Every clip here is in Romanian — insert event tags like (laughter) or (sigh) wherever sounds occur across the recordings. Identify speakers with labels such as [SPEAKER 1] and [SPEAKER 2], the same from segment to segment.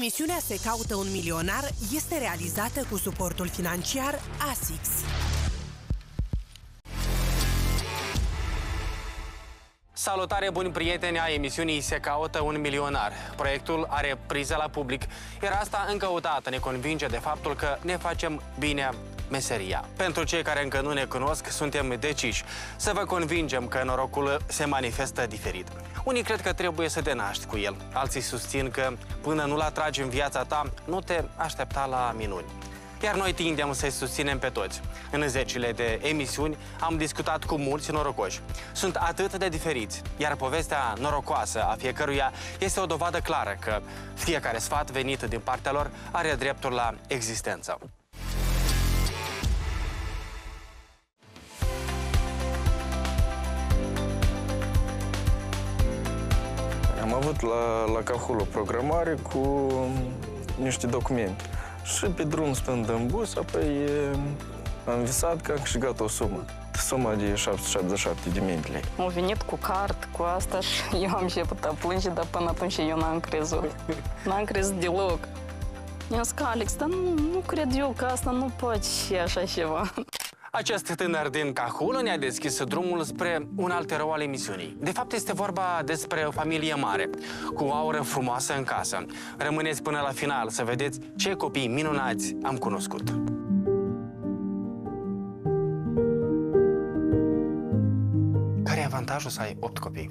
[SPEAKER 1] Emisiunea Se caută un milionar este realizată cu suportul financiar ASICS.
[SPEAKER 2] Salutare, buni prieteni a emisiunii Se caută un milionar. Proiectul are priză la public, iar asta încă o dată ne convinge de faptul că ne facem bine meseria. Pentru cei care încă nu ne cunosc, suntem deciși să vă convingem că norocul se manifestă diferit. Unii cred că trebuie să te naști cu el, alții susțin că până nu-l atragi în viața ta, nu te aștepta la minuni. Iar noi tindem să-i susținem pe toți. În zecile de emisiuni am discutat cu mulți norocoși. Sunt atât de diferiți, iar povestea norocoasă a fiecăruia este o dovadă clară că fiecare sfat venit din partea lor are dreptul la existență.
[SPEAKER 3] Am avut la, la Cahul o programare cu niște documente. Și pe drum, stând în bus, apoi e, am visat că am câștigat o sumă. Suma de 777 de mii de lei.
[SPEAKER 4] Au venit cu cart, cu asta și (laughs) eu am început a plânge, dar până atunci eu n-am crezut. N-am crezut deloc. Eu zic, Alex, dar nu, nu cred eu că asta nu poate fi așa ceva.
[SPEAKER 2] Acest tânăr din Cahul ne-a deschis drumul spre un alt erou al emisiunii. De fapt, este vorba despre o familie mare, cu o aură frumoasă în casă. Rămâneți până la final să vedeți ce copii minunați am cunoscut. Care e avantajul să ai 8 copii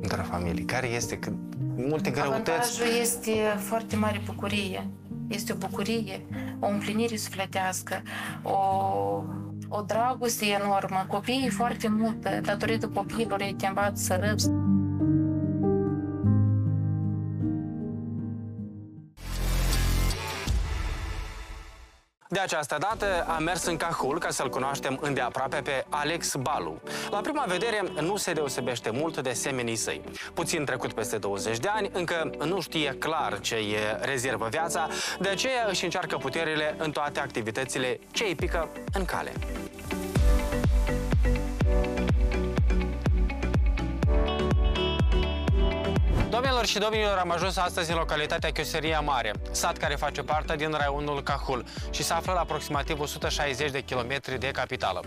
[SPEAKER 2] într-o familie? Care este că multe greutăți?
[SPEAKER 5] Avantajul este foarte mare bucurie. Este o bucurie, o împlinire sufletească, o, o dragoste enormă. Copiii foarte mult, datorită copiilor, ei te învață să râzi.
[SPEAKER 2] De această dată am mers în Cahul ca să-l cunoaștem îndeaproape pe Alex Balu. La prima vedere nu se deosebește mult de semenii săi. Puțin trecut peste 20 de ani, încă nu știe clar ce îi rezervă viața, de aceea își încearcă puterile în toate activitățile ce îi pică în cale. Doamnelor și domnilor, am ajuns astăzi în localitatea Chioseria Mare, sat care face parte din raionul Cahul și se află la aproximativ 160 de kilometri de capitală.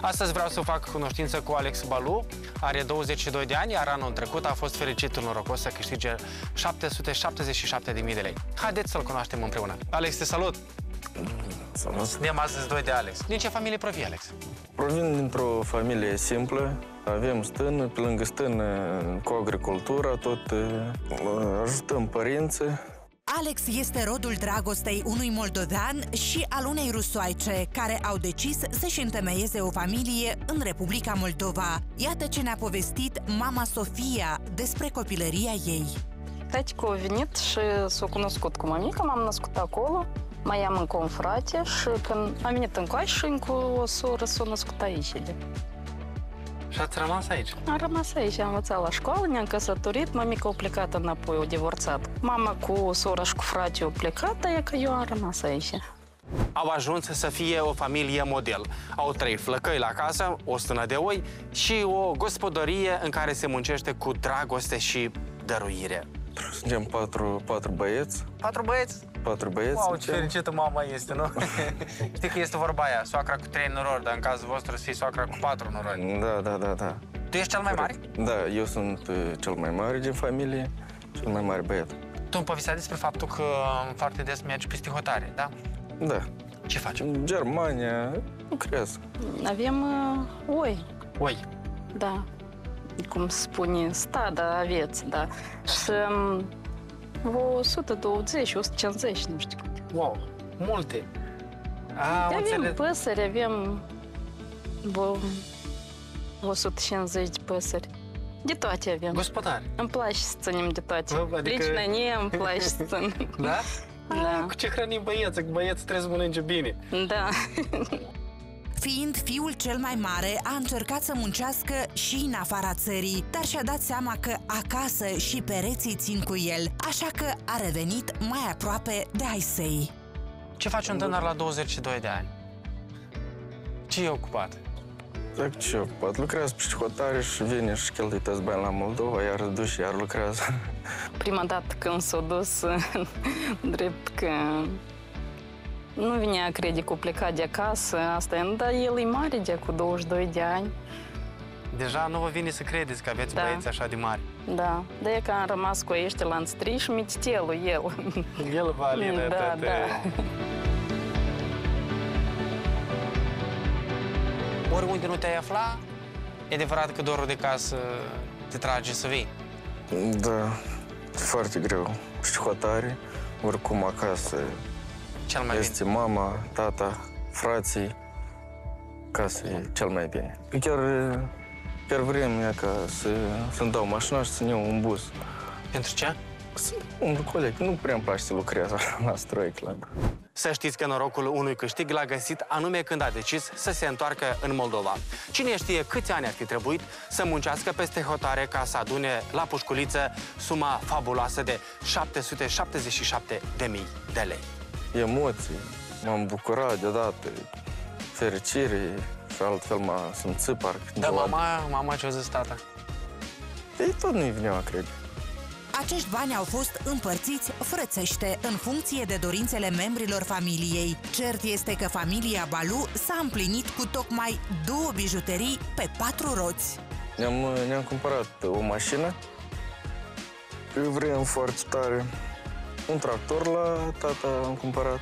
[SPEAKER 2] Astăzi vreau să fac cunoștință cu Alex Balu, are 22 de ani, iar anul trecut a fost fericit în norocos să câștige 777.000 de lei. Haideți să-l cunoaștem împreună. Alex, te salut!
[SPEAKER 3] Salut!
[SPEAKER 2] Suntem astăzi doi de Alex. Din ce familie provii, Alex?
[SPEAKER 3] Provin dintr-o familie simplă. Avem stână, pe lângă stână cu agricultura, tot uh, ajutăm părinții.
[SPEAKER 1] Alex este rodul dragostei unui moldovean și al unei rusoaice care au decis să-și întemeieze o familie în Republica Moldova. Iată ce ne-a povestit mama Sofia despre copilăria ei.
[SPEAKER 4] Taticu a venit și s-a cunoscut cu mămica, m-am născut acolo. Mai am încă un frate și când am venit în coaș și încă o soră s-a născut aici.
[SPEAKER 2] Și ați rămas aici?
[SPEAKER 4] Am rămas aici, am învățat la școală, ne-am căsătorit, mămica a plecat înapoi, a divorțat. Mama cu sora și cu frate au plecat, dar că eu am rămas aici.
[SPEAKER 2] Au ajuns să fie o familie model. Au trei flăcăi la casă, o stână de oi și o gospodărie în care se muncește cu dragoste și dăruire.
[SPEAKER 3] Suntem patru, patru băieți.
[SPEAKER 2] Patru băieți?
[SPEAKER 3] Patru băieți.
[SPEAKER 2] Wow, ce
[SPEAKER 3] suntem.
[SPEAKER 2] fericită mama este, nu? (laughs) Știi că este vorba aia, soacra cu trei norori, dar în cazul vostru să fii soacra cu patru norori.
[SPEAKER 3] Da, da, da, da.
[SPEAKER 2] Tu ești cel mai mare?
[SPEAKER 3] Da, eu sunt uh, cel mai mare din familie, cel mai mare băiat.
[SPEAKER 2] Tu îmi povestea despre faptul că foarte des mergi peste hotare, da?
[SPEAKER 3] Da.
[SPEAKER 2] Ce faci?
[SPEAKER 3] În Germania lucrez.
[SPEAKER 4] Avem uh, oi,
[SPEAKER 2] Oi.
[SPEAKER 4] da, cum se spune, stada aveți, da. Și um, vreo 120, 150, nu știu câte.
[SPEAKER 2] Wow, multe. A,
[SPEAKER 4] avem
[SPEAKER 2] înțeles.
[SPEAKER 4] păsări, avem vreo 150 de păsări. De toate avem.
[SPEAKER 2] Gospodari.
[SPEAKER 4] Îmi place să ținem de toate.
[SPEAKER 2] Bă, adică-
[SPEAKER 4] Lici mie îmi place să țin. (laughs)
[SPEAKER 2] Da?
[SPEAKER 4] Da.
[SPEAKER 2] Cu ce hrăni băieță? Că băieți trebuie să mănânce bine.
[SPEAKER 4] Da. (laughs)
[SPEAKER 1] Fiind fiul cel mai mare, a încercat să muncească și în afara țării, dar și-a dat seama că acasă și pereții țin cu el, așa că a revenit mai aproape de ai săi.
[SPEAKER 2] Ce face un tânăr la 22 de ani? Ce e ocupat?
[SPEAKER 3] Dacă ce ocupat? Lucrează pe hotare și vine și cheltuie toți bani la Moldova, iar duce, iar lucrează.
[SPEAKER 4] Prima dată când s-a dus, (laughs) drept că nu vinea crede cu pleca de acasă, asta e, dar el e mare de cu 22 de ani.
[SPEAKER 2] Deja nu vă vine să credeți că aveți
[SPEAKER 4] Da.
[SPEAKER 2] băieți așa de mari.
[SPEAKER 4] Da, de că am rămas cu ești la înstriș, mititelul el.
[SPEAKER 2] El validă
[SPEAKER 4] Da,
[SPEAKER 2] toate.
[SPEAKER 4] da.
[SPEAKER 2] Oriunde nu te-ai afla, e adevărat că dorul de casă te trage să vii.
[SPEAKER 3] Da, foarte greu. Și hotare, oricum acasă
[SPEAKER 2] Cel mai
[SPEAKER 3] este mama, tata, frații. Acasă e cel mai bine. Chiar, chiar vrem ea ca să, să-mi dau mașina și să iau un bus.
[SPEAKER 2] bine. Pentru ce?
[SPEAKER 3] Să- Un coleg, nu prea îmi place să lucrez (laughs) la stroi, clar.
[SPEAKER 2] Să știți că norocul unui câștig l-a găsit anume când a decis să se întoarcă în Moldova. Cine știe câți ani ar fi trebuit să muncească peste hotare ca să adune la pușculiță suma fabuloasă de 777 de mii de lei.
[SPEAKER 3] Emoții, m-am bucurat deodată, fericire și altfel m-a simțit parcă.
[SPEAKER 2] Da,
[SPEAKER 3] deodată.
[SPEAKER 2] mama, mama ce-a zis tata?
[SPEAKER 3] Ei tot nu-i veneau, cred.
[SPEAKER 1] Acești bani au fost împărțiți frățește în funcție de dorințele membrilor familiei. Cert este că familia Balu s-a împlinit cu tocmai două bijuterii pe patru roți.
[SPEAKER 3] Ne-am, ne-am cumpărat o mașină, că vrem foarte tare. Un tractor la tata am cumpărat.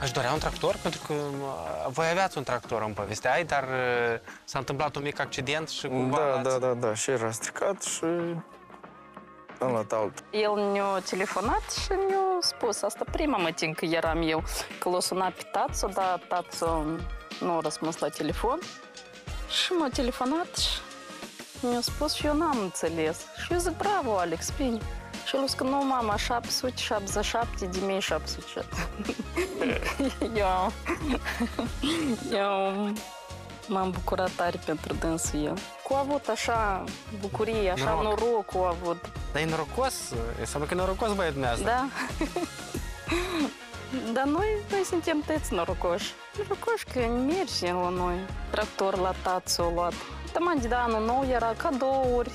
[SPEAKER 2] Aș dorea un tractor, pentru că uh, voi aveați un tractor în povesteai, dar uh, s-a întâmplat un mic accident și cumva
[SPEAKER 3] Da,
[SPEAKER 2] l-ați-
[SPEAKER 3] da, da, da, și era stricat și am luat altul.
[SPEAKER 4] El ne-a telefonat și ne-a spus, asta prima mă tin că eram eu, că l-a sunat pe tațul, dar tațul nu a răspuns la telefon. Și m-a telefonat și mi-a spus și eu n-am înțeles. Și eu zic, bravo, Alex, bine. Și el a zis că nu, mama, 777 de 1700. eu, eu m-am bucurat tare pentru dânsul el. Cu a avut așa bucurie, așa
[SPEAKER 2] Noroc.
[SPEAKER 4] noroc cu a avut.
[SPEAKER 2] Dar e norocos, înseamnă că e norocos băiatul meu asta.
[SPEAKER 4] Da. Dar noi, noi suntem toți norocoși. Norocoși că merge la noi. Tractor la tați o luat. Taman de anul nou era cadouri.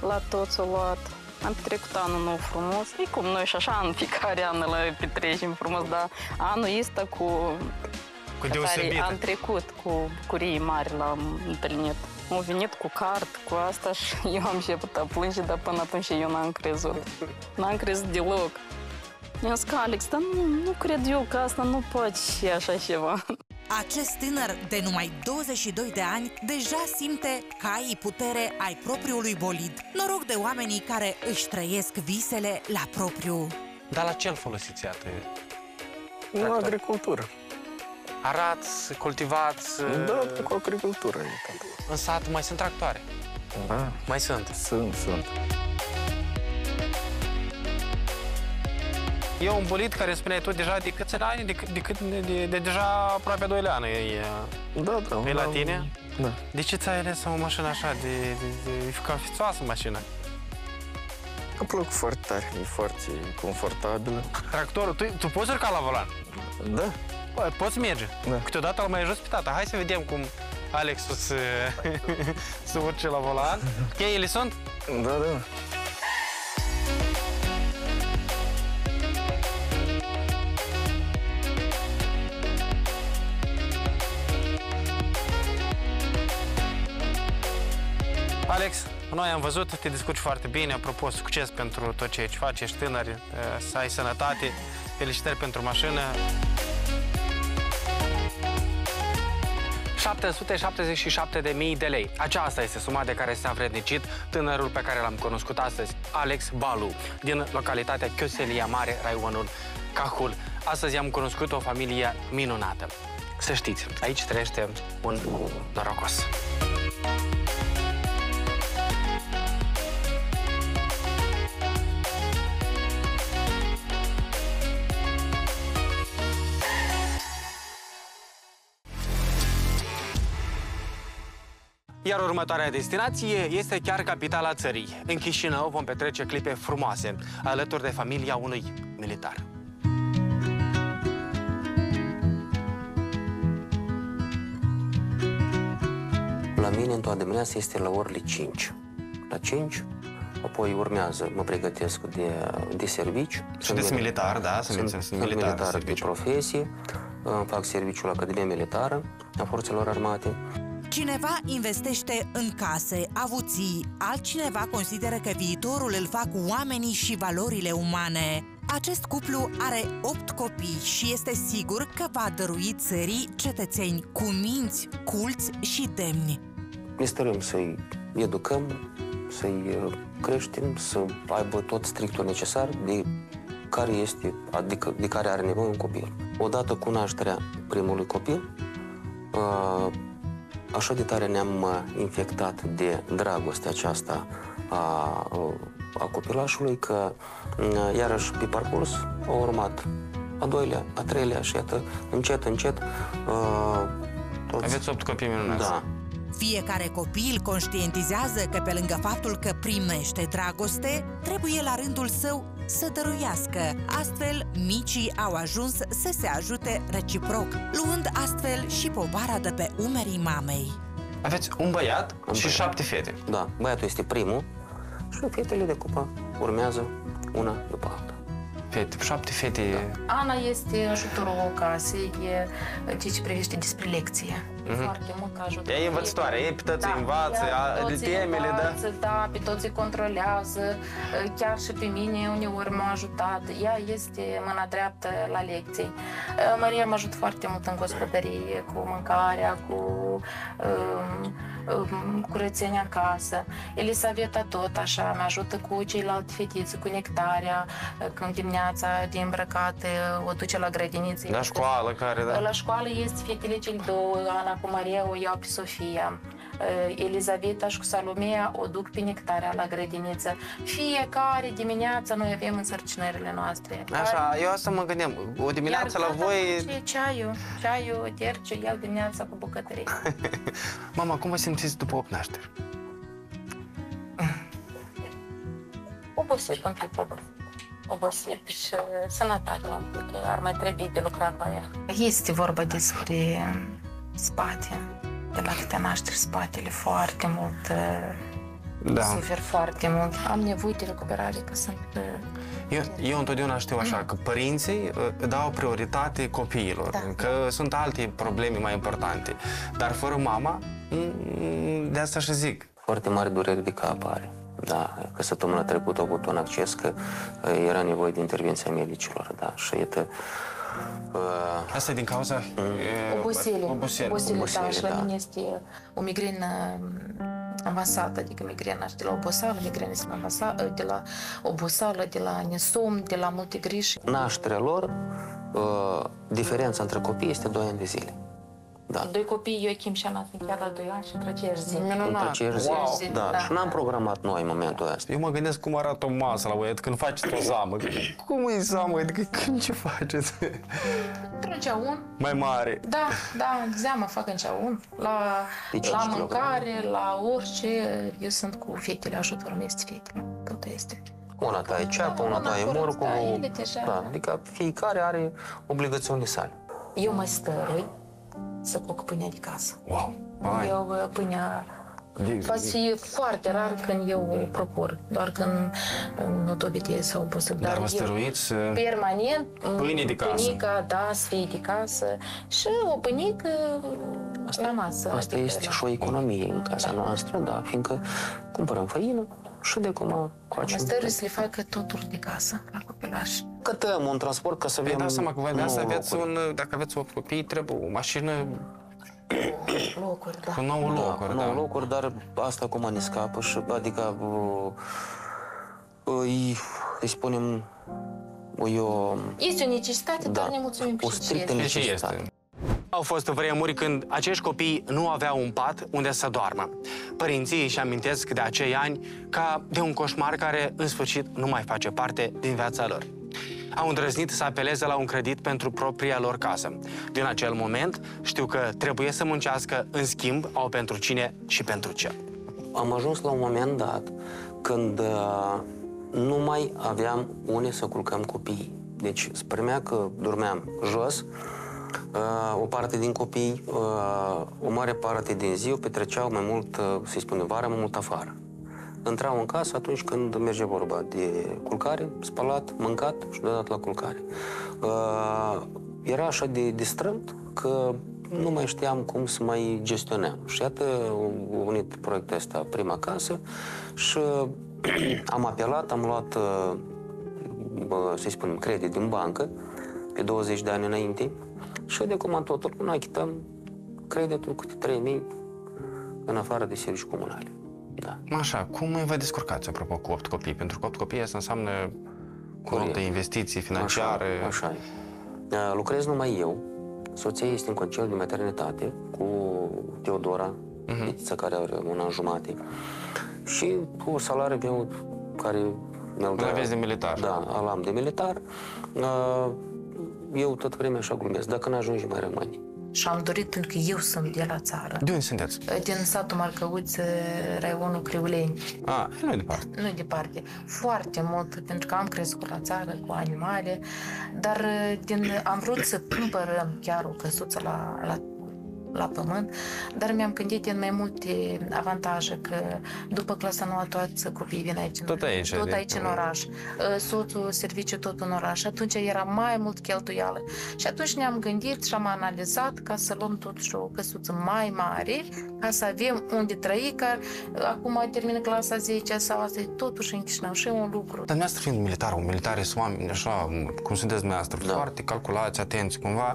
[SPEAKER 4] La toți o luat. Am petrecut anul nou frumos. E cum noi și așa în fiecare an îl petrecem frumos, dar anul ăsta cu
[SPEAKER 2] Cu
[SPEAKER 4] care
[SPEAKER 2] deosebită.
[SPEAKER 4] am trecut cu bucurii mari l-am întâlnit. Am venit cu cart, cu asta și (laughs) eu am început a plânge, dar până atunci eu n-am crezut. N-am crezut deloc. Mi-a zis că Alex, dar nu, nu cred eu că asta nu poate fi așa ceva.
[SPEAKER 1] Acest tânăr de numai 22 de ani deja simte că ai putere ai propriului bolid. Noroc de oamenii care își trăiesc visele la propriu.
[SPEAKER 2] Dar la ce îl folosiți, iată?
[SPEAKER 3] În
[SPEAKER 2] Tractor.
[SPEAKER 3] agricultură.
[SPEAKER 2] Arați, cultivați,
[SPEAKER 3] Da, cu agricultură e tot.
[SPEAKER 2] în sat mai sunt tractoare.
[SPEAKER 3] Da,
[SPEAKER 2] Mai sunt.
[SPEAKER 3] sunt, sunt.
[SPEAKER 2] E un bolid care spuneai tu deja de câți ani, de, cât- de, cât- de, de, de deja aproape 2 ani. E,
[SPEAKER 3] Da, da.
[SPEAKER 2] Pe
[SPEAKER 3] da,
[SPEAKER 2] la tine?
[SPEAKER 3] Da.
[SPEAKER 2] de ce ți-ai ales o mașină așa de, de, de, de cam fițoasă mașină?
[SPEAKER 3] Îmi plac foarte tare, e foarte confortabilă.
[SPEAKER 2] Tractorul, tu, tu poți urca la volan?
[SPEAKER 3] Da,
[SPEAKER 2] Bă, poți merge.
[SPEAKER 3] Da.
[SPEAKER 2] Câteodată îl mai jos pe tata. Hai să vedem cum Alex o să, (laughs) să urce la volan. (laughs) Cheile sunt?
[SPEAKER 3] da, da.
[SPEAKER 2] Alex, noi am văzut, te descurci foarte bine, apropo, succes pentru tot ceea ce faci, ești tânăr, eh, să ai sănătate, felicitări pentru mașină. 777.000 de lei. Aceasta este suma de care s-a vrednicit tânărul pe care l-am cunoscut astăzi, Alex Balu, din localitatea Chioselia Mare, raionul Cahul. Astăzi am cunoscut o familie minunată. Să știți, aici trăiește un norocos. Iar următoarea destinație este chiar capitala țării. În Chișinău vom petrece clipe frumoase, alături de familia unui militar.
[SPEAKER 6] mine în toată dimineața este la orele 5. La 5, apoi urmează, mă pregătesc de, de serviciu.
[SPEAKER 2] Sunteți militar, da?
[SPEAKER 6] Sunt,
[SPEAKER 2] Sunteți
[SPEAKER 6] sunt
[SPEAKER 2] militar,
[SPEAKER 6] militar,
[SPEAKER 2] de
[SPEAKER 6] de
[SPEAKER 2] serviciu.
[SPEAKER 6] profesie, uh, fac serviciul la Academia Militară a Forțelor Armate.
[SPEAKER 1] Cineva investește în case, avuții, altcineva consideră că viitorul îl fac oamenii și valorile umane. Acest cuplu are 8 copii și este sigur că va dărui țării cetățeni cu minți, culți și demni.
[SPEAKER 6] Ne stărim să-i educăm, să-i uh, creștem, să aibă tot strictul necesar de care este, adică de care are nevoie un copil. Odată cu nașterea primului copil, uh, așa de tare ne-am uh, infectat de dragostea aceasta a, uh, a copilașului că uh, iarăși pe parcurs a urmat a doilea, a treilea și iată, încet, încet, uh, toți...
[SPEAKER 2] Aveți 8 copii minunați.
[SPEAKER 6] Da,
[SPEAKER 1] Fiecare copil conștientizează că pe lângă faptul că primește dragoste, trebuie la rândul său să dăruiască. Astfel, micii au ajuns să se ajute reciproc, luând astfel și povara de pe umerii mamei.
[SPEAKER 2] Aveți un băiat
[SPEAKER 6] Un
[SPEAKER 2] și
[SPEAKER 6] băiat.
[SPEAKER 2] șapte fete.
[SPEAKER 6] Da, băiatul este primul și fetele de cupă urmează una după alta.
[SPEAKER 2] Fete, șapte fete.
[SPEAKER 5] Ana este ajutorul casei, e ceea ce privește despre lecție. E Foarte mult ajută.
[SPEAKER 2] Ea e învățătoare, ei pe toți învață,
[SPEAKER 5] ea
[SPEAKER 2] a-
[SPEAKER 5] pe toți
[SPEAKER 2] temele, da?
[SPEAKER 5] învață, da, pe toți îi controlează, chiar și pe mine uneori m-a ajutat. Ea este mâna dreaptă la lecții. Maria mă ajută foarte mult în gospodărie, cu mâncarea, cu um, um, curățenia acasă. Elisaveta tot așa, mă ajută cu ceilalți fetițe, cu nectarea, când dimineața de îmbrăcat o duce la grădiniță.
[SPEAKER 2] La școală, care, da?
[SPEAKER 5] La școală este fetele cele două, Ana cu Maria o iau pe Sofia. Elizaveta și cu Salomea o duc pe nectarea la grădiniță. Fiecare dimineață noi avem însărcinările noastre.
[SPEAKER 2] Așa, eu asta mă gândeam. O dimineață
[SPEAKER 5] Iar
[SPEAKER 2] la
[SPEAKER 5] tata
[SPEAKER 2] voi...
[SPEAKER 5] face ceaiul, ceaiul, terciu, iau dimineața cu bucătărie. (laughs)
[SPEAKER 2] Mama, cum vă simțiți după 8 nașteri?
[SPEAKER 5] Obosit un pic, obosit. Obosit și sănătate un pic, ar mai trebui de lucrat la ea. Este vorba despre spate. De la câte nașteri spatele foarte mult
[SPEAKER 2] Da.
[SPEAKER 5] Sufer foarte mult. Am nevoie de recuperare, că sunt... uh,
[SPEAKER 2] Eu, eu întotdeauna știu așa, că părinții uh, dau prioritate copiilor,
[SPEAKER 5] Da.
[SPEAKER 2] că sunt alte probleme mai importante. Dar fără mama, mm, de asta și zic.
[SPEAKER 6] Foarte mare durere de cap are. Da, că săptămâna trecută a avut un acces că uh, era nevoie de intervenția medicilor, da, și iată, uh,
[SPEAKER 2] Asta e din cauza... uh,
[SPEAKER 5] Obosele.
[SPEAKER 2] Obosele.
[SPEAKER 5] Obosele, da.
[SPEAKER 6] Obosele,
[SPEAKER 5] Și la
[SPEAKER 6] da.
[SPEAKER 5] mine este o migrenă um, avansată, adică migrena și de la obosală, migrena este la avansă- de la obosală, de la nesomn, de la multe griji.
[SPEAKER 6] nașterea lor, uh, diferența între copii este 2 ani de zile. Da.
[SPEAKER 5] Doi copii, Ioachim și Ana, sunt chiar la 2 ani și între aceeași zi.
[SPEAKER 6] Între aceeași zile.
[SPEAKER 5] Wow.
[SPEAKER 6] Da,
[SPEAKER 5] Da.
[SPEAKER 6] și n-am programat noi în momentul ăsta.
[SPEAKER 2] Eu mă gândesc cum arată o masă la băiat când faceți o zamă. Cum e zamă? Adică când ce faceți?
[SPEAKER 5] Într-un ceaun,
[SPEAKER 2] Mai mare.
[SPEAKER 5] Da, da, zeamă fac în ceaun. La,
[SPEAKER 6] De cinci
[SPEAKER 5] la
[SPEAKER 6] kilograme.
[SPEAKER 5] mâncare, la orice. Eu sunt cu fetele, ajutorul meu este fetele. Tot este.
[SPEAKER 6] Una taie ceapă, una
[SPEAKER 5] Una
[SPEAKER 6] taie
[SPEAKER 5] curăț, da,
[SPEAKER 6] morcovul.
[SPEAKER 5] ele deja,
[SPEAKER 6] Da,
[SPEAKER 5] da.
[SPEAKER 6] adică fiecare are obligațiunile sale.
[SPEAKER 5] Eu mă stărui să coc pâinea de casă.
[SPEAKER 2] Wow. Hai.
[SPEAKER 5] Eu uh, pâinea Poate fi foarte rar când eu o procur, doar când uh, nu dobitez sau obosit.
[SPEAKER 2] Dar vă
[SPEAKER 5] eu
[SPEAKER 2] stăruiți... uh,
[SPEAKER 5] permanent
[SPEAKER 2] Pâine de casă.
[SPEAKER 5] Pâinica, da, să fie de casă și o pâinică la masă.
[SPEAKER 6] Asta
[SPEAKER 5] adică
[SPEAKER 6] este
[SPEAKER 5] la-
[SPEAKER 6] și o economie în casa noastră, da, fiindcă cumpărăm făină și de acum facem...
[SPEAKER 5] Mă stărui să le facă totul de casă, la copilaș.
[SPEAKER 6] Cătăm un transport ca să
[SPEAKER 2] Păi
[SPEAKER 6] avem
[SPEAKER 2] da seama că voi de asta
[SPEAKER 6] nouă
[SPEAKER 2] aveți
[SPEAKER 6] locuri.
[SPEAKER 2] un... Dacă aveți 8 copii, trebuie o mașină
[SPEAKER 5] Locuri, da.
[SPEAKER 2] cu 9
[SPEAKER 6] Da,
[SPEAKER 2] locuri,
[SPEAKER 6] nouă
[SPEAKER 2] da.
[SPEAKER 6] locuri, dar asta acum ne scapă și adică uh, îi, îi spunem eu
[SPEAKER 5] Este o necesitate,
[SPEAKER 6] Da.
[SPEAKER 5] dar ne mulțumim
[SPEAKER 6] O
[SPEAKER 5] și ce
[SPEAKER 6] strictă
[SPEAKER 5] este.
[SPEAKER 2] De ce
[SPEAKER 6] necesitate.
[SPEAKER 2] Este? Au fost vremuri când acești copii nu aveau un pat unde să doarmă. Părinții își amintesc de acei ani ca de un coșmar care, în sfârșit, nu mai face parte din viața lor. Au îndrăznit să apeleze la un credit pentru propria lor casă. Din acel moment, știu că trebuie să muncească, în schimb, au pentru cine și pentru ce.
[SPEAKER 6] Am ajuns la un moment dat când uh, nu mai aveam unde să culcăm copiii. Deci spunea că dormeam jos Uh, o parte din copii, uh, o mare parte din zi o petreceau mai mult, uh, să-i spunem, vara, mai mult afară. Intrau în casă atunci când merge vorba de culcare, spălat, mâncat și deodată la culcare. Uh, era așa de, de strâmt că nu mai știam cum să mai gestionăm. Și iată, a venit proiectul ăsta, prima casă, și (clears throat) am apelat, am luat, uh, bă, să-i spunem, credit din bancă, pe 20 de ani înainte, și de cum am totul, noi achităm creditul cu 3.000 în afară de servicii comunale. Da.
[SPEAKER 2] Așa, cum vă descurcați, apropo, cu 8 copii? Pentru că 8 copii asta înseamnă multe investiții financiare.
[SPEAKER 6] Așa, așa e. Uh, Lucrez numai eu. Soția este în concediu de maternitate cu Teodora, uh-huh. fetița care are un an jumate. Și cu salariul meu care mi-l
[SPEAKER 2] Îl aveți de militar.
[SPEAKER 6] Da, îl am de militar. Uh, Eu tot vremea așa glumesc. Dacă n-ajungi, mai rămâni.
[SPEAKER 5] Și am dorit, pentru că eu sunt de la țară.
[SPEAKER 2] De unde sunteți?
[SPEAKER 5] Din satul Marcăuță, raionul Criuleni.
[SPEAKER 2] A, nu departe.
[SPEAKER 5] nu departe, foarte mult, pentru că am crescut la țară cu animale, dar din, am vrut să cumpărăm chiar o căsuță la, la, la pământ, dar mi-am gândit în mai multe avantaje, că după clasa nouă toți copiii vin aici, în-
[SPEAKER 2] Tot aici,
[SPEAKER 5] tot
[SPEAKER 2] de-
[SPEAKER 5] aici în oraș, soțul serviciu tot în oraș, atunci era mai mult cheltuială. Și atunci ne-am gândit și am analizat ca să luăm totuși o căsuță mai mare, ca să avem unde trăi, că acum termină clasa 10 sau asta e totuși în Chișinău și e un lucru.
[SPEAKER 2] Dar dumneavoastră fiind militar, un militar sunt oameni așa, cum sunteți dumneavoastră,
[SPEAKER 6] Da.
[SPEAKER 2] foarte calculați, atenți, cumva,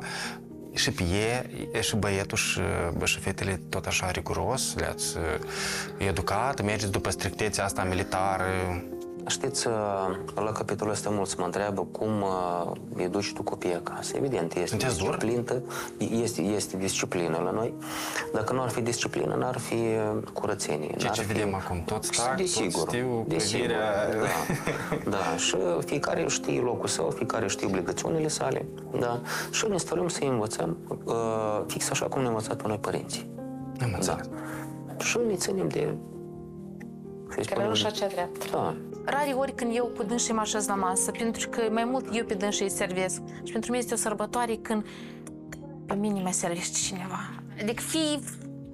[SPEAKER 2] și pe ei, e și băietul și, și fetele tot așa riguros, le-ați uh, educat, mergeți după strictețea asta militară.
[SPEAKER 6] Știți, uh, la capitolul ăsta mulți mă întreabă cum uh, îi duci tu copiii acasă. Evident, este
[SPEAKER 2] Sunteți dur?
[SPEAKER 6] disciplină, este, este disciplină la noi. Dacă nu ar fi disciplină, n-ar fi uh, curățenie.
[SPEAKER 2] Ceea
[SPEAKER 6] n-ar
[SPEAKER 2] ce
[SPEAKER 6] fi...
[SPEAKER 2] vedem acum, tot stac,
[SPEAKER 6] Desigur,
[SPEAKER 2] tot știu,
[SPEAKER 6] desigur,
[SPEAKER 2] privirea...
[SPEAKER 6] da, da, și fiecare știe locul său, fiecare știe obligațiunile sale, da, și ne stărim să învățăm uh, fix așa cum ne-a învățat noi părinții.
[SPEAKER 2] Am
[SPEAKER 6] Da.
[SPEAKER 2] înțeles.
[SPEAKER 6] Și ne ținem de... să-i spunem,
[SPEAKER 5] Călărușa cea dreaptă.
[SPEAKER 6] Da,
[SPEAKER 5] Rare ori când eu cu dânsii mă așez la masă, pentru că mai mult eu pe dânsii îi servesc. Și pentru mine este o sărbătoare când pe mine mă servește cineva. Adică fii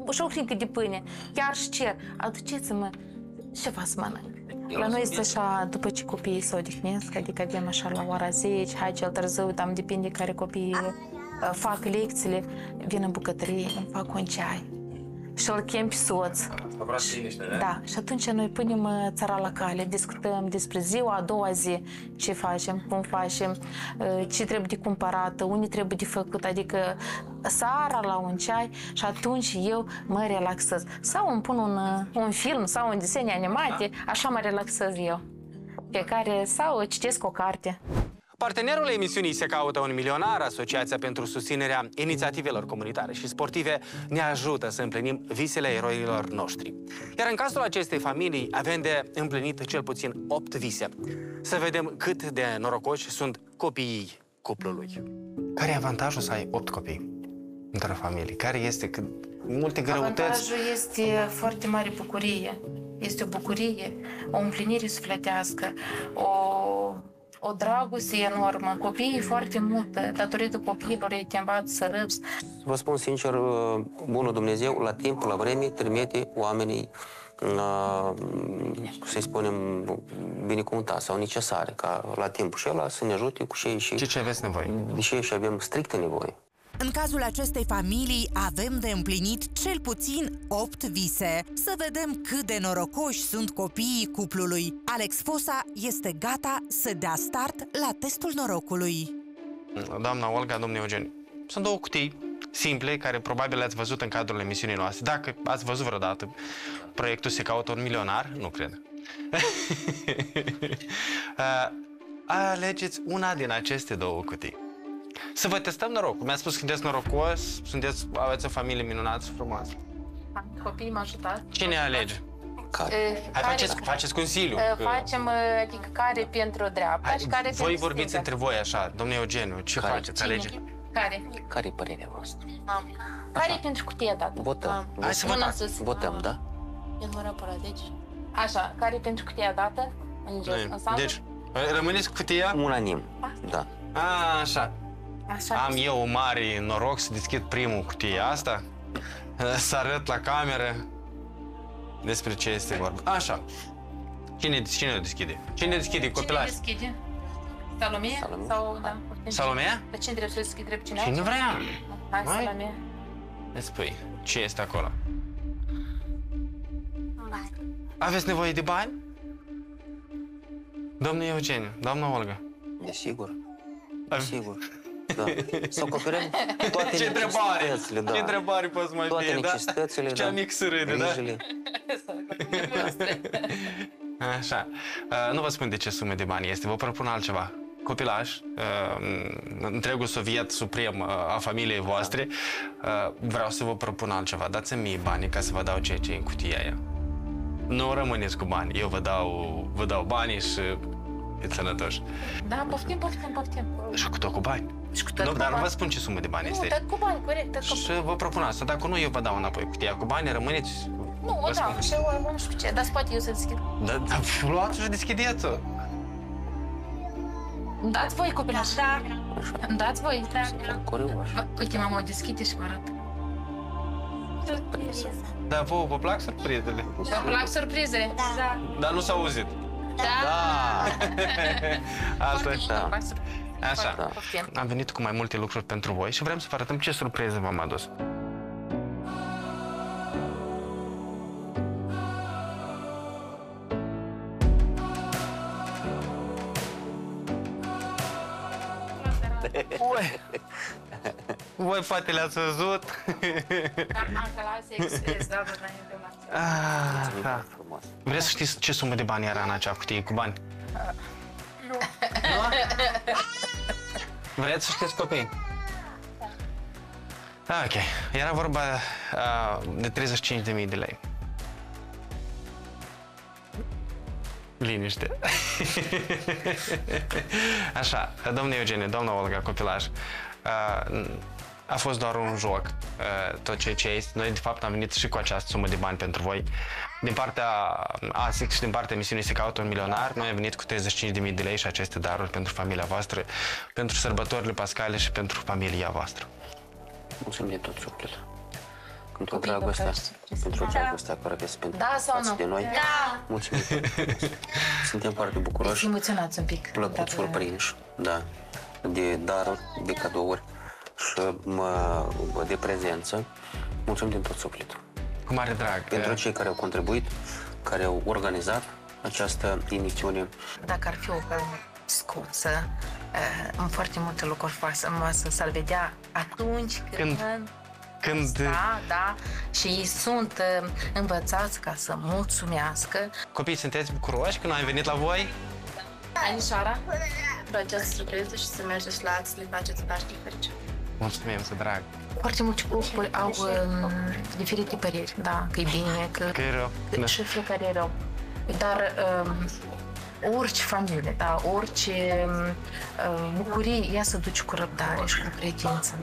[SPEAKER 5] și o hrincă de pâine, chiar și cer, aduceți-mă ceva să mănânc. La noi este așa, după ce copiii se odihnesc, adică avem așa la ora 10, hai cel târziu, tam depinde care copii uh, fac lecțiile, vin în bucătărie, îmi fac un ceai și îl chem pe soț. Da, și atunci noi punem uh, țara la cale, discutăm despre ziua a doua zi, ce facem, cum facem, uh, ce trebuie de cumpărat, unde trebuie de făcut, adică seara la un ceai și atunci eu mă relaxez. Sau îmi pun un, uh, un film sau un desene animate, așa mă relaxez eu. Pe care, sau citesc o carte.
[SPEAKER 2] Partenerul emisiunii Se caută un milionar, Asociația pentru susținerea inițiativelor comunitare și sportive, ne ajută să împlinim visele eroilor noștri. Iar în cazul acestei familii avem de împlinit cel puțin 8 vise. Să vedem cât de norocoși sunt copiii cuplului. Care e avantajul să ai 8 copii într-o familie? Care este cât multe greutăți?
[SPEAKER 5] Avantajul este foarte mare bucurie. Este o bucurie, o împlinire sufletească, o, o dragoste enormă. Copiii foarte mult, datorită copiilor, ei te învață să râzi.
[SPEAKER 6] Vă spun sincer, uh, bunul Dumnezeu, la timp, la vreme, trimite oamenii uh, să-i spunem, binecuvântați sau necesare, ca la timpul și ăla să ne ajute cu cei și
[SPEAKER 2] Ce ce aveți nevoie?
[SPEAKER 6] de cei și avem strictă nevoie.
[SPEAKER 1] În cazul acestei familii avem de împlinit cel puțin 8 vise. Să vedem cât de norocoși sunt copiii cuplului. Alex Fosa este gata să dea start la testul norocului.
[SPEAKER 2] Doamna Olga, domnul Eugen, sunt două cutii simple care probabil le-ați văzut în cadrul emisiunii noastre. Dacă ați văzut vreodată proiectul Se caută un milionar, nu cred. (laughs) Uh, Alegeți una din aceste două cutii. Să vă testăm norocul. Mi-a spus că sunteți norocos, sunteți, aveți o familie minunată și frumoasă.
[SPEAKER 5] Copiii mă ajutați.
[SPEAKER 2] Cine alege?
[SPEAKER 6] Care?
[SPEAKER 2] Hai, faceți, faceți Consiliu. că-
[SPEAKER 5] Facem, adică care pentru dreapta
[SPEAKER 2] Hai,
[SPEAKER 5] și care
[SPEAKER 2] voi
[SPEAKER 5] pentru
[SPEAKER 2] vorbiți
[SPEAKER 5] stânga.
[SPEAKER 2] între voi așa, domnule Eugeniu, ce
[SPEAKER 6] Care?
[SPEAKER 2] faceți? Alege.
[SPEAKER 5] Care?
[SPEAKER 6] Care e părerea voastră?
[SPEAKER 5] Care e pentru cutia dată?
[SPEAKER 6] Votăm.
[SPEAKER 2] Hai să
[SPEAKER 5] Mâna
[SPEAKER 2] votați.
[SPEAKER 5] sus.
[SPEAKER 6] Votăm, da?
[SPEAKER 5] Eu nu răpără, deci. Așa, care e pentru cutia dată? În jos, în sală?
[SPEAKER 2] Deci, rămâneți cu cutia?
[SPEAKER 6] Unanim, da.
[SPEAKER 2] A, așa.
[SPEAKER 5] Așa
[SPEAKER 2] Am eu un mare noroc să deschid primul cutie asta, (laughs) să arăt la cameră despre ce este vorba. Așa. Cine, cine o deschide? Cine deschide? Copilaș?
[SPEAKER 5] Cine deschide? Salomea?
[SPEAKER 6] Salomea.
[SPEAKER 5] Sau, da.
[SPEAKER 2] Salomea?
[SPEAKER 5] Dar cine trebuie să deschide drept cine?
[SPEAKER 2] Cine vrea?
[SPEAKER 5] Hai,
[SPEAKER 2] Hai.
[SPEAKER 5] Salomea.
[SPEAKER 2] Îți spui, ce este acolo? Aveți nevoie de bani? Domnul Eugeniu, doamna Olga.
[SPEAKER 6] Desigur.
[SPEAKER 2] Am-
[SPEAKER 6] Desigur. Da. Să acoperim toate
[SPEAKER 2] Ce întrebare!
[SPEAKER 6] necesitățile, da.
[SPEAKER 2] Ce întrebare poți mai
[SPEAKER 6] Toate
[SPEAKER 2] fie, da?
[SPEAKER 6] necesitățile,
[SPEAKER 2] Cea
[SPEAKER 6] da.
[SPEAKER 2] mic să râde, da?
[SPEAKER 6] Grijile. (laughs)
[SPEAKER 2] Așa. Uh, nu vă spun de ce sumă de bani este, vă propun altceva. Copilaș, uh, întregul soviet suprem uh, a familiei voastre, uh, vreau să vă propun altceva. Dați-mi mie bani ca să vă dau ceea ce e în cutia aia. Nu rămâneți cu bani. Eu vă dau, vă dau banii și fiți sănătoși.
[SPEAKER 5] Da, poftim, poftim, poftim.
[SPEAKER 2] Și cu tot cu bani.
[SPEAKER 5] Și cu tot
[SPEAKER 2] Nu,
[SPEAKER 5] cu
[SPEAKER 2] dar nu
[SPEAKER 5] bani.
[SPEAKER 2] vă spun ce sumă de bani
[SPEAKER 5] Nu,
[SPEAKER 2] este.
[SPEAKER 5] tot cu bani, corect, tot cu
[SPEAKER 2] Și vă propun asta. Dacă nu, eu vă dau înapoi cutia cu bani, rămâneți...
[SPEAKER 5] Nu,
[SPEAKER 2] vă
[SPEAKER 5] o da,
[SPEAKER 2] spun.
[SPEAKER 5] și eu nu știu ce, dar poate eu să deschid.
[SPEAKER 2] Da, da, luați și deschideți-o.
[SPEAKER 5] Dați voi, copilaș. Da. Dați voi. Da.
[SPEAKER 6] Curioși.
[SPEAKER 5] Uite, mama, o deschide și vă arăt.
[SPEAKER 2] Da, vouă vă plac surprizele?
[SPEAKER 5] Vă plac surprize? Da.
[SPEAKER 2] Dar nu s-a auzit.
[SPEAKER 5] Da. (laughs)
[SPEAKER 2] Asta
[SPEAKER 5] Foarte
[SPEAKER 2] da.
[SPEAKER 5] mult, fac surprize.
[SPEAKER 2] Așa.
[SPEAKER 5] Foarte poftim.
[SPEAKER 2] Am venit cu mai multe lucruri pentru voi și vrem să vă arătăm ce surpriză v-am adus. Voi poate le-ați văzut?
[SPEAKER 5] Anca la express, da, vă înainte la
[SPEAKER 2] Ah, da.
[SPEAKER 6] Da. Frumos.
[SPEAKER 2] Vreți să știți ce sumă de bani era în acea cutie cu bani? Nu. Vreți să știți copii? Ah, ok. Era vorba uh, de 35.000 de lei. Liniște. Așa, domnul Eugeniu, doamna Olga, copilaș, uh, a fost doar un joc, uh, tot ceea ce este. Noi, de fapt, am venit și cu această sumă de bani pentru voi. Din partea ASIC și din partea emisiunii Se caută un milionar, noi am venit cu 35.000 de lei și aceste daruri pentru familia voastră, pentru sărbătorile pascale și pentru familia voastră.
[SPEAKER 6] Mulțumim de tot sufletul. Pentru
[SPEAKER 5] Copiii vă
[SPEAKER 6] dragostea,
[SPEAKER 5] faci surprize.
[SPEAKER 6] pentru dragostea care aveți pentru
[SPEAKER 5] Da sau
[SPEAKER 6] față
[SPEAKER 5] nu?
[SPEAKER 6] de noi.
[SPEAKER 5] Da.
[SPEAKER 6] Mulțumim. Suntem foarte
[SPEAKER 5] Ești
[SPEAKER 6] bucuroși,
[SPEAKER 5] emoționați un pic.
[SPEAKER 6] plăcut
[SPEAKER 5] dar-
[SPEAKER 6] surprinși, da, de daruri, de cadouri și mă, de prezență. Mulțumim din tot sufletul.
[SPEAKER 2] Cu mare drag.
[SPEAKER 6] Pentru
[SPEAKER 2] Uh,
[SPEAKER 6] cei care au contribuit, care au organizat această emisiune.
[SPEAKER 5] Dacă ar fi o scuță, eh, în foarte multe lucruri frumoase să-l vedea atunci când...
[SPEAKER 2] Când- când
[SPEAKER 5] Da, da. Și ei sunt eh, învățați ca să mulțumească.
[SPEAKER 2] copiii sunteți bucuroși când am venit la voi?
[SPEAKER 5] Anișoara, vă această surpriză și să mergeți la alții să le faceți Paște fericit.
[SPEAKER 2] Mulțumim, să drag.
[SPEAKER 5] Foarte mulți cupluri au um, diferite păreri, da, că e bine, că,
[SPEAKER 2] Că e rău. Da.
[SPEAKER 5] și fiecare e rău. Dar um, orice familie, da, orice um, bucurie, ea se duce cu răbdare și cu credință.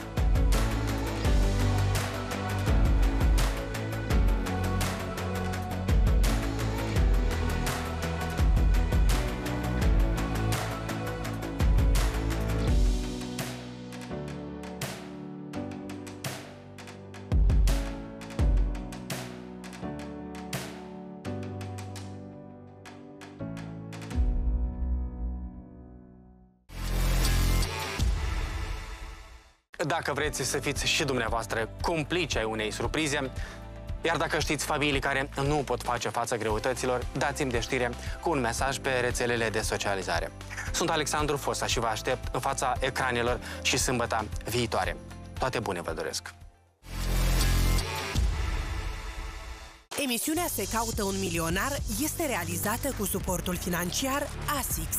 [SPEAKER 2] Dacă vreți să fiți și dumneavoastră complici ai unei surprize, iar dacă știți familii care nu pot face față greutăților, dați-mi de știre cu un mesaj pe rețelele de socializare. Sunt Alexandru Fosa și vă aștept în fața ecranelor și sâmbăta viitoare. Toate bune vă doresc!
[SPEAKER 1] Emisiunea Se caută un milionar este realizată cu suportul financiar ASICS.